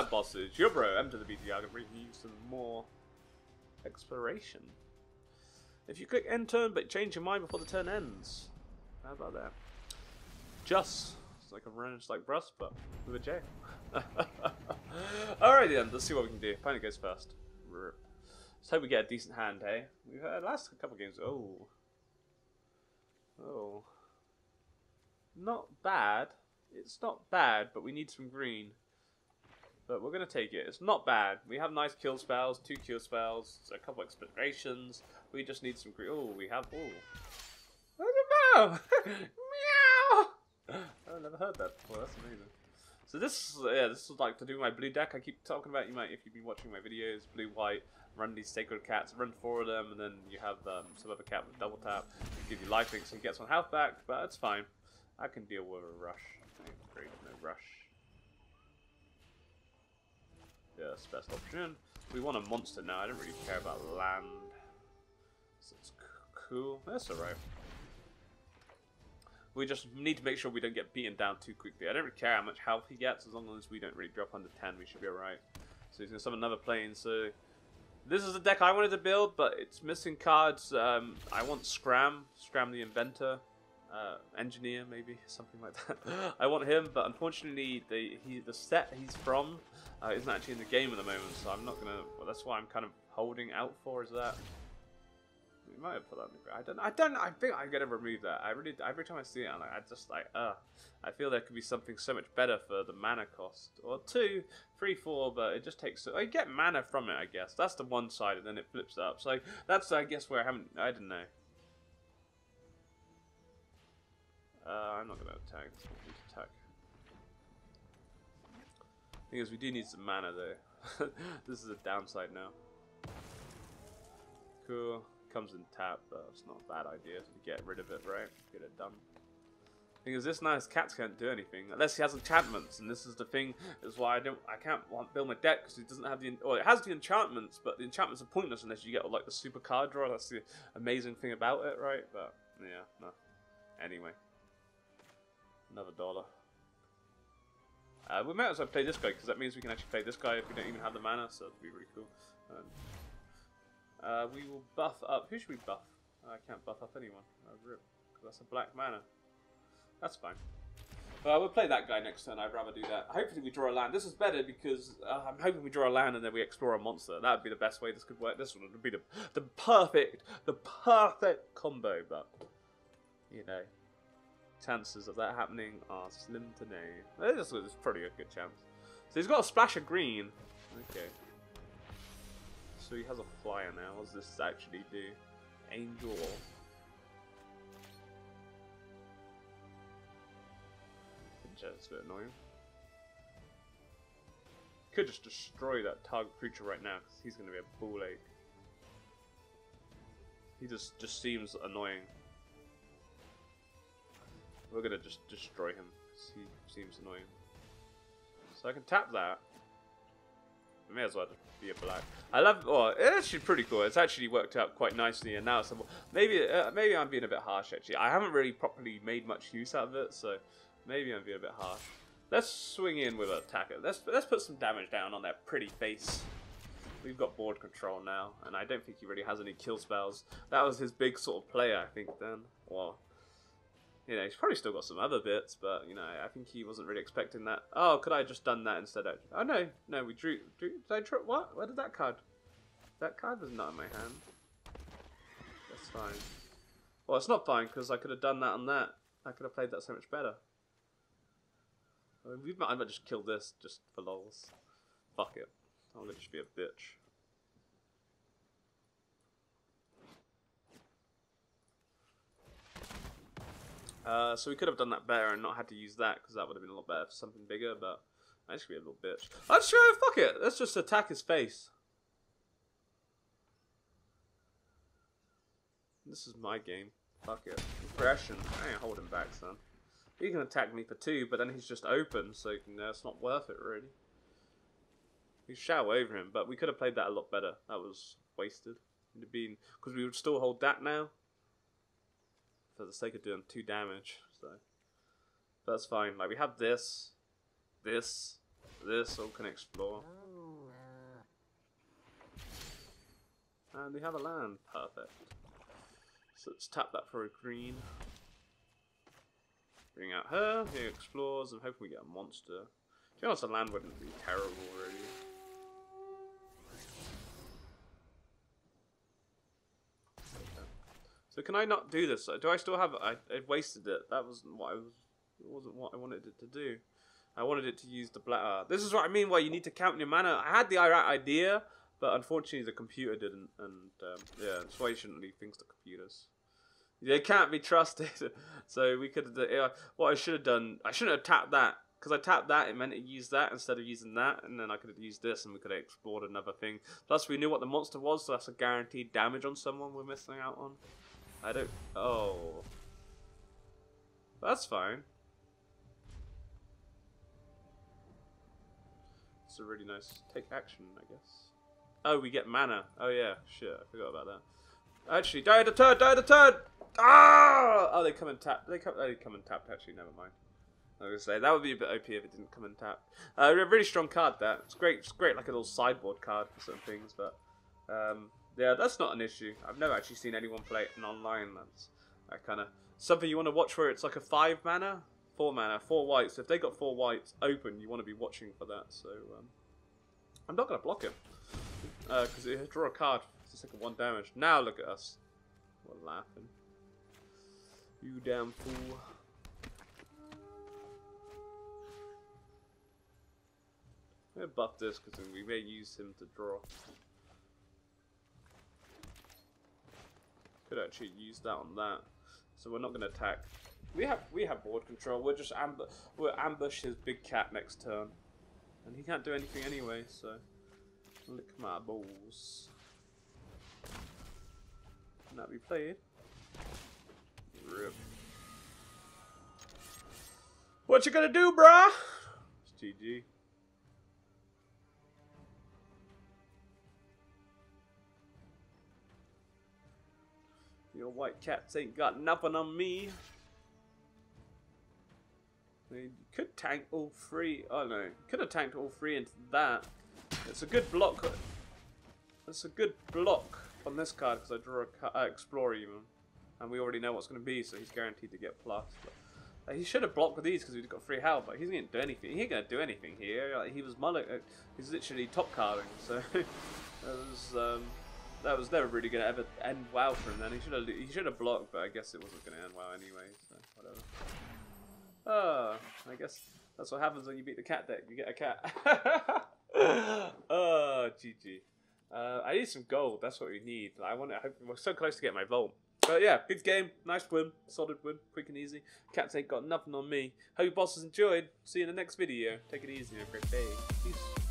that bosses. Your bro, enter the BTR, can bring you some more exploration. If you click end turn but change your mind before the turn ends. How about that? Just. It's like a it's like Brust, but with a J. Alright then, let's see what we can do. Pioneer goes first. Let's hope we get a decent hand, hey? We've had last couple games. Oh. Oh. Not bad. It's not bad, but we need some green. But we're going to take it. It's not bad. We have nice kill spells, two kill spells, a couple explorations. We just need some. Oh, we have. Oh. Look at Meow! I've never heard that before. That's amazing. So this, yeah, this is like to do my blue deck. I keep talking about. You might, if you've been watching my videos, blue, white, run these sacred cats, run four of them, and then you have um, some other cat with double tap, give you life links, so you get some health back. But that's fine. I can deal with a rush. Great, no rush. Yes, best option. We want a monster now. I don't really care about land. So it's cool. That's alright. We just need to make sure we don't get beaten down too quickly. I don't really care how much health he gets, as long as we don't really drop under 10, we should be alright. So he's going to summon another plane, so... This is the deck I wanted to build, but it's missing cards. Um, I want Scram, Scram the Inventor, uh, Engineer, maybe, something like that. I want him, but unfortunately, the he, the set he's from uh, isn't actually in the game at the moment, so I'm not to... Well, that's why I'm kind of holding out for, is that... We might have put that in I don't. I don't. I think I'm gonna remove that. I really. Every time I see it, I'm like, I just like. Uh, I feel there could be something so much better for the mana cost, or two, three, four. But it just takes. I get mana from it. I guess that's the one side, and then it flips up. So that's I guess where I haven't. I don't know. Uh, I'm not gonna attack. Need to attack. Is, we do need some mana though. this is a downside now. Cool comes in tap, but it's not a bad idea to get rid of it, right? Get it done. Because this nice cat can't do anything unless he has enchantments, and this is the thing. Is why I don't, I can't build my deck because it doesn't have the, or it has the enchantments, but the enchantments are pointless unless you get like the super card draw. That's the amazing thing about it, right? But yeah, no. Anyway, another dollar. Uh, we might as well play this guy because that means we can actually play this guy if we don't even have the mana, so that'd be really cool. Um, uh, we will buff up. Who should we buff? I can't buff up anyone. Uh, rip. That's a black mana. That's fine. Well, we'll play that guy next turn. I'd rather do that. Hopefully we draw a land. This is better because uh, I'm hoping we draw a land and then we explore a monster. That would be the best way this could work. This would be the, the perfect, the perfect combo. But, you know, chances of that happening are slim to no. This is probably a good chance. So he's got a splash of green. Okay. So he has a flyer now. What does this actually do? Angel. It's a bit annoying. Could just destroy that target creature right now because he's going to be a bull egg. He just just seems annoying. We're to just destroy him because he seems annoying. So I can tap that. I may as well be a black. I love. Oh, it's actually pretty cool. It's actually worked out quite nicely, and now it's maybe uh, maybe I'm being a bit harsh. Actually, I haven't really properly made much use out of it, so maybe I'm being a bit harsh. Let's swing in with an attacker. Let's let's put some damage down on that pretty face. We've got board control now, and I don't think he really has any kill spells. That was his big sort of play, I think. Then, well, you know, he's probably still got some other bits, but you know, I think he wasn't really expecting that. Oh, could I have just done that instead? Of, oh no, no, we drew. drew did I draw what? Where did that card? That card was not in my hand. That's fine. Well, it's not fine because I could have done that on that. I could have played that so much better. I, mean, we might, I might just kill this just for lols. Fuck it. I'm gonna just be a bitch. Uh, so we could have done that better and not had to use that because that would have been a lot better for something bigger, but I just be a little bitch. Let's try fuck it. Let's just attack his face. This is my game. Fuck it. Aggression. I ain't holding back, son. He can attack me for two, but then he's just open, so know, it's not worth it, really. We shower over him, but we could have played that a lot better. That was wasted. It'd because we would still hold that now for the sake of doing two damage. So that's fine. Like we have this, this, This all can explore. And we have a land. Perfect. So let's tap that for a green. Bring out her. He explores. I'm hoping we get a monster. To be honest, the land wouldn't be terrible, really. Can I not do this? Do I still have? I, I wasted it. That wasn't what I was. Wasn't what I wanted it to do. I wanted it to use the black. Uh, this is what I mean. Why you need to count your mana. I had the idea, but unfortunately the computer didn't. And um, yeah, that's why you shouldn't leave things to computers. They can't be trusted. so we could. Uh, what I should have done. I shouldn't have tapped that because I tapped that. It meant it used that instead of using that, and then I could have used this, and we could have explored another thing. Plus, we knew what the monster was, so that's a guaranteed damage on someone we're missing out on. I don't... Oh. That's fine. It's a really nice... Take action, I guess. Oh, we get mana. Oh, yeah. Shit, I forgot about that. Actually, die the turd! Die the turd! Ah! Oh, they come and tap. They come. They come and tap. Actually, never mind. I was gonna say that would be a bit OP if it didn't come and tap. Uh, a really strong card. That it's great. It's great, like a little sideboard card for some things, but um, yeah, that's not an issue. I've never actually seen anyone play it in online. That's that kind of something you want to watch where it's like a five mana, four mana, four whites. If they got four whites open, you want to be watching for that. So um, I'm not gonna block him because uh, draw a card It's of one damage. Now look at us. We're laughing. You damn fool. I'm gonna buff this because we may use him to draw. Could actually use that on that. So we're not going to attack. We have we have board control. We're just amb we'll ambush his big cat next turn, and he can't do anything anyway. So lick my balls. Can that be played? Rip. What you gonna do, brah? It's GG. White cats ain't got nothing on me. You could tank all three. Oh no, could have tanked all three into that. It's a good block. It's a good block on this card because I draw a uh, Explorer even. And we already know what's going to be, so he's guaranteed to get plus. But, uh, he should have blocked with these because he's got free health, but he's going to do anything. He ain't going to do anything here. Like, he was mullet. Uh, he's literally top carding, so that was um, that was never really going to ever end well for him. Then he should have he should have blocked, but I guess it wasn't going to end well anyway. So whatever. Oh, I guess that's what happens when you beat the cat deck. You get a cat. oh, GG. Uh, I need some gold. That's what we need. I want. I hope we're so close to get my vault. But yeah, good game. Nice win. Solid win. Quick and easy. Cats ain't got nothing on me. Hope you bosses enjoyed. See you in the next video. Take it easy. Have a great day. Peace.